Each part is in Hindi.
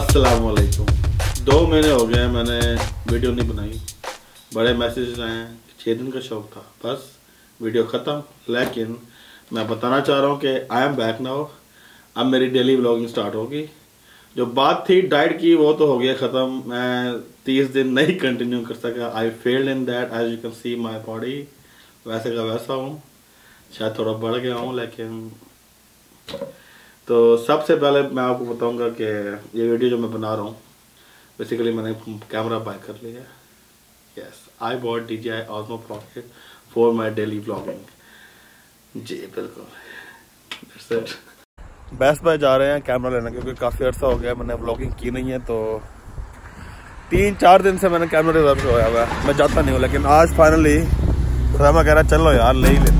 अस्सलाम वालेकुम दो महीने हो गए मैंने वीडियो नहीं बनाई। बड़े मैसेज आए हैं छः दिन का शौक था। बस, वीडियो ख़त्म। लेकिन मैं बताना चाह रहा हूँ कि आई एम बैक नाउ अब मेरी डेली ब्लॉगिंग स्टार्ट होगी। जो बात थी डाइट की, वो तो हो गया ख़त्म। मैं तीस दिन नहीं कंटिन्यू कर सका। I failed in that as you can see my body वैसे का वैसा हूँ। शायद थोड़ा बढ़ गया हूँ, लेकिन तो सबसे पहले मैं आपको बताऊँगा कि ये वीडियो जो मैं बना रहा हूँ बेसिकली मैंने कैमरा बाय कर लिया yes I bought D J I Osmo pocket for my daily blogging जी, बिल्कुल। बेस्ट बाय जा रहे हैं कैमरा लेने क्योंकि काफ़ी अर्सा हो गया मैंने ब्लॉगिंग की नहीं है तो तीन चार दिन से मैंने कैमरा रिज़र्व होया हुआ है। मैं जाता नहीं हूँ, लेकिन आज फाइनली खुदा कह रहा, चलो यार, ले ही लेते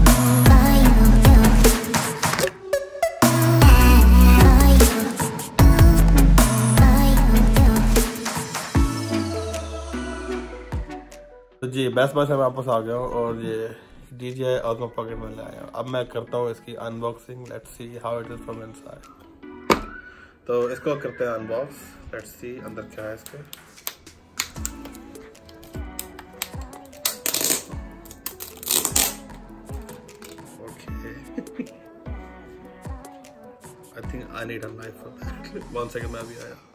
जी बेस्ट बाय से मैं वापस आ गया हूँ और ये डी जी आई आजमा पॉकेट में लाया अब मैं करता हूँ इसकी unboxing let's see how it is from inside तो इसको करते हैं अनबॉक्स लेट्स सी अंदर क्या है इसके। I think I need a knife for that. One second, मैं अभी आया.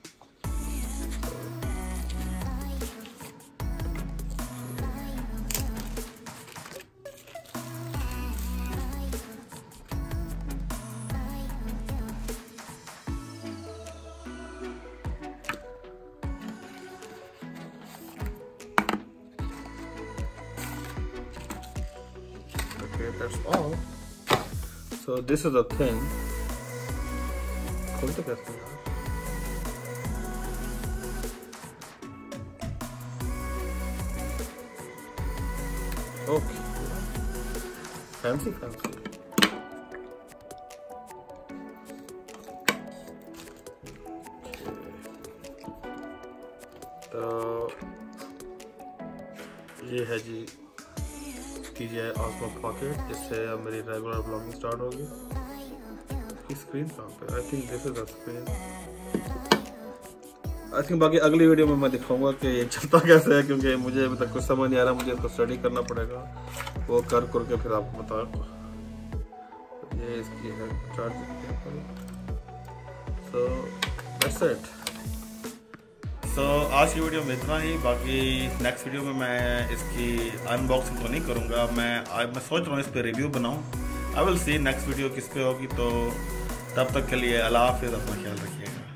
that's all. So this is the thing. खोलते कैसे यार ओके फैंसी फैंसी तो ये है जी कीजिए ऑस्मो पॉकेट, जिससे अब मेरी रेगुलर ब्लॉगिंग स्टार्ट होगी। की स्क्रीन कहाँ पे I think this is screen I think बाकी अगली वीडियो में मैं दिखाऊँगा कि ये चलता कैसे है, क्योंकि मुझे अभी तक कुछ समझ नहीं आ रहा, मुझे इसको स्टडी करना पड़ेगा। वो कर कर के फिर आपको बता ये इसकी है charge so that's it so so, आज की वीडियो में इतना ही। बाकी नेक्स्ट वीडियो में मैं इसकी अनबॉक्सिंग तो नहीं करूँगा। मैं आ, मैं सोच रहा हूँ इस पर रिव्यू बनाऊँ। I will see next video किस पे होगी। तो तब तक के लिए अला हाफिज़ अपना ख्याल रखिएगा।